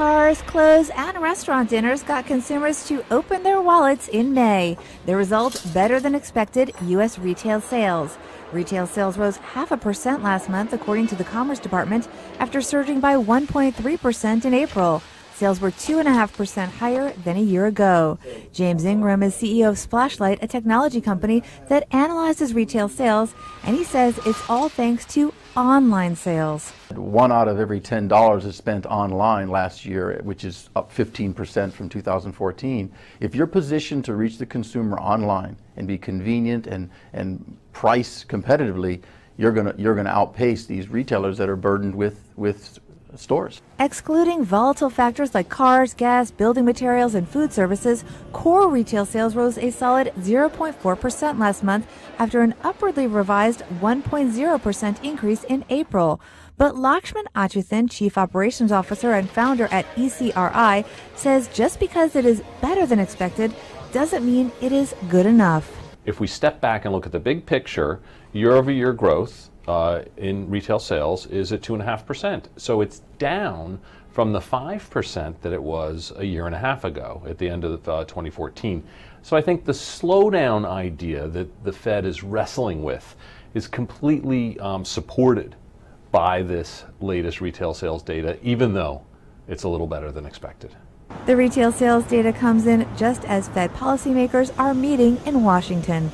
cars, clothes, and restaurant dinners got consumers to open their wallets in May. The result, better than expected U.S. retail sales. Retail sales rose half a percent last month, according to the Commerce Department, after surging by 1.3% in April. Sales were 2.5% higher than a year ago. James Ingram is CEO of Splashlight, a technology company that analyzes retail sales, and he says it's all thanks to online sales. One out of every $10 is spent online last year, which is up 15% from 2014. If you're positioned to reach the consumer online and be convenient and, and price competitively, you're going you're gonna outpace these retailers that are burdened with, with stores. Excluding volatile factors like cars, gas, building materials, and food services, core retail sales rose a solid 0.4% last month after an upwardly revised 1.0% increase in April. But Lakshman Achuthan, Chief Operations Officer and founder at ECRI, says just because it is better than expected doesn't mean it is good enough. If we step back and look at the big picture, year over year growth uh, in retail sales is at 2.5%. So it's down from the 5% that it was a year and a half ago at the end of uh, 2014. So I think the slowdown idea that the Fed is wrestling with is completely um, supported by this latest retail sales data, even though it's a little better than expected. The retail sales data comes in just as Fed policymakers are meeting in Washington.